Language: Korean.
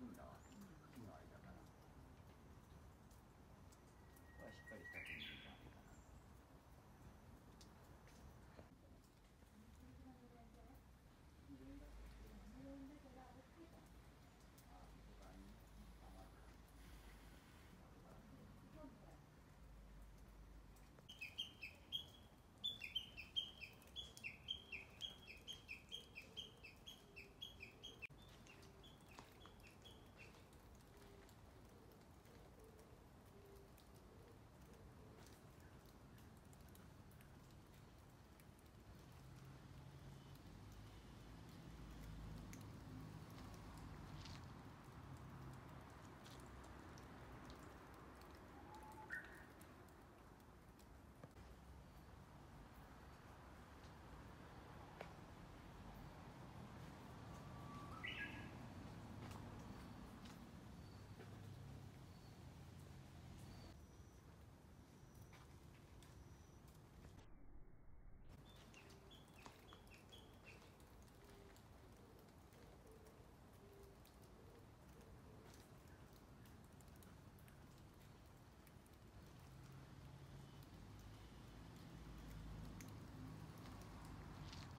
됩니다.